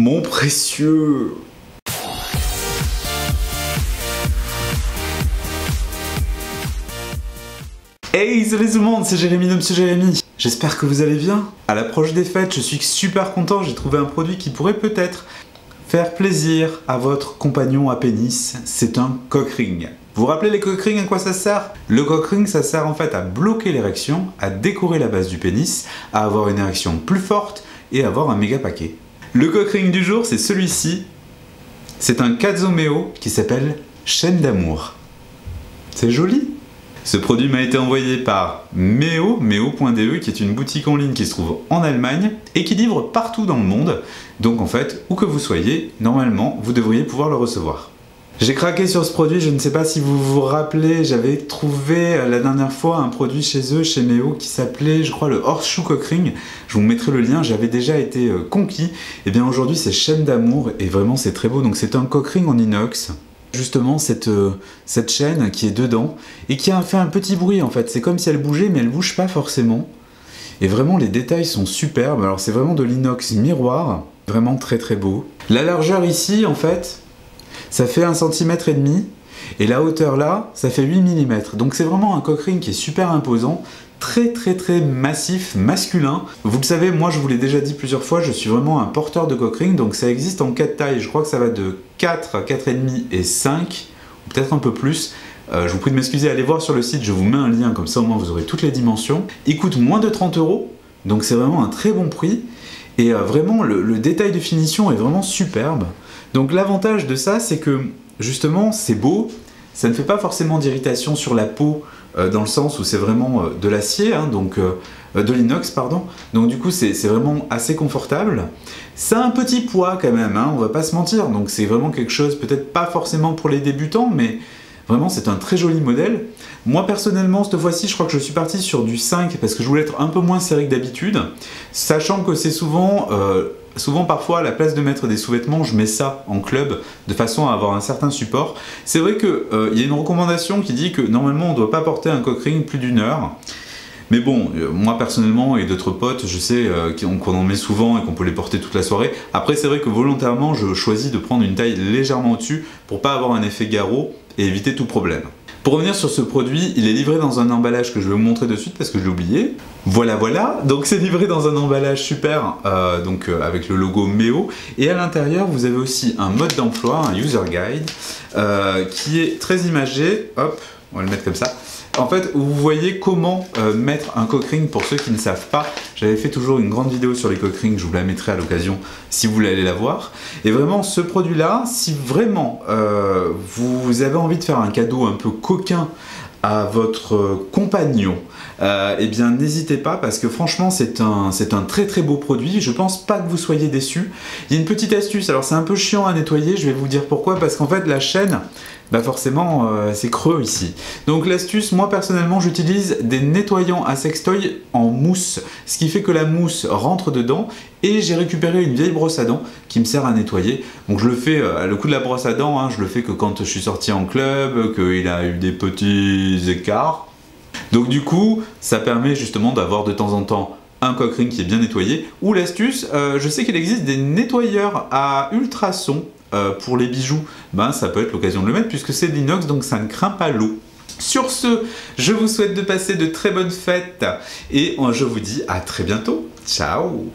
Mon précieux Hey, salut tout le monde, c'est Jérémy de Monsieur Jérémy. J'espère que vous allez bien. À l'approche des fêtes, je suis super content, j'ai trouvé un produit qui pourrait peut-être faire plaisir à votre compagnon à pénis. C'est un cock ring. Vous vous rappelez les cock rings à quoi ça sert? Le cock ring, ça sert en fait à bloquer l'érection, à décorer la base du pénis, à avoir une érection plus forte et à avoir un méga paquet. Le cock ring du jour, c'est celui-ci. C'est un Kazomeo qui s'appelle Chaîne d'amour. C'est joli ce produit m'a été envoyé par Meo, meo.de, qui est une boutique en ligne qui se trouve en Allemagne et qui livre partout dans le monde. Donc en fait, où que vous soyez, normalement, vous devriez pouvoir le recevoir. J'ai craqué sur ce produit, je ne sais pas si vous vous rappelez, j'avais trouvé euh, la dernière fois un produit chez eux, chez Meo, qui s'appelait, je crois, le Horseshoe Cockring. Je vous mettrai le lien, j'avais déjà été euh, conquis. Et eh bien aujourd'hui, c'est Chaîne d'amour, et vraiment c'est très beau. Donc c'est un cockring en inox, justement cette, euh, cette chaîne qui est dedans et qui a fait un petit bruit en fait. C'est comme si elle bougeait mais elle bouge pas forcément. Et vraiment les détails sont superbes. Alors c'est vraiment de l'inox miroir, vraiment très très beau. La largeur ici en fait, ça fait 1 cm et demi et la hauteur là, ça fait 8 mm. Donc c'est vraiment un cockring qui est super imposant très très très massif, masculin. Vous le savez, moi je vous l'ai déjà dit plusieurs fois, je suis vraiment un porteur de cockring, donc ça existe en 4 tailles, je crois que ça va de 4, 4,5 et 5, ou peut-être un peu plus. Euh, je vous prie de m'excuser, allez voir sur le site, je vous mets un lien, comme ça au moins vous aurez toutes les dimensions. Il coûte moins de 30 euros, donc c'est vraiment un très bon prix. Et euh, vraiment, le détail de finition est vraiment superbe. Donc l'avantage de ça, c'est que justement, c'est beau, ça ne fait pas forcément d'irritation sur la peau euh, dans le sens où c'est vraiment euh, de l'acier, hein, donc de l'inox, pardon. Donc du coup, c'est vraiment assez confortable. Ça a un petit poids quand même, hein, on va pas se mentir. Donc c'est vraiment quelque chose, peut-être pas forcément pour les débutants, mais vraiment c'est un très joli modèle. Moi personnellement, cette fois-ci, je crois que je suis parti sur du 5 parce que je voulais être un peu moins serré que d'habitude, sachant que c'est souvent Souvent, parfois, à la place de mettre des sous-vêtements, je mets ça en club de façon à avoir un certain support. C'est vrai qu'il euh, y a une recommandation qui dit que normalement, on ne doit pas porter un cock ring plus d'une heure. Mais bon, euh, moi personnellement et d'autres potes, je sais euh, qu'on en met souvent et qu'on peut les porter toute la soirée. Après, c'est vrai que volontairement, je choisis de prendre une taille légèrement au-dessus pour pas avoir un effet garrot et éviter tout problème. Pour revenir sur ce produit, il est livré dans un emballage que je vais vous montrer de suite parce que je l'ai oublié. Voilà, voilà. Donc c'est livré dans un emballage super, euh, donc avec le logo Meo. Et à l'intérieur, vous avez aussi un mode d'emploi, un user guide, qui est très imagé. Hop, on va le mettre comme ça. En fait, vous voyez comment euh, mettre un cockring pour ceux qui ne savent pas. J'avais fait toujours une grande vidéo sur les cockrings, je vous la mettrai à l'occasion si vous voulez aller la voir. Et vraiment, ce produit-là, si vraiment euh, vous avez envie de faire un cadeau un peu coquin à votre compagnon, euh, eh bien n'hésitez pas parce que franchement c'est un, c'est un très très beau produit. Je pense pas que vous soyez déçus. Il y a une petite astuce, alors c'est un peu chiant à nettoyer, je vais vous dire pourquoi, parce qu'en fait la chaîne, bah forcément euh, c'est creux ici. Donc l'astuce, moi personnellement j'utilise des nettoyants à sextoy en mousse, ce qui fait que la mousse rentre dedans et j'ai récupéré une vieille brosse à dents qui me sert à nettoyer. Donc je le fais, euh, le coup de la brosse à dents, hein, je le fais que quand je suis sorti en club, qu'il a eu des petits écarts. Donc du coup, ça permet justement d'avoir de temps en temps un cock ring qui est bien nettoyé. Ou l'astuce, euh, je sais qu'il existe des nettoyeurs à ultrasons euh, pour les bijoux, ben, ça peut être l'occasion de le mettre puisque c'est de l'inox donc ça ne craint pas l'eau. Sur ce, je vous souhaite de passer de très bonnes fêtes et je vous dis à très bientôt. Ciao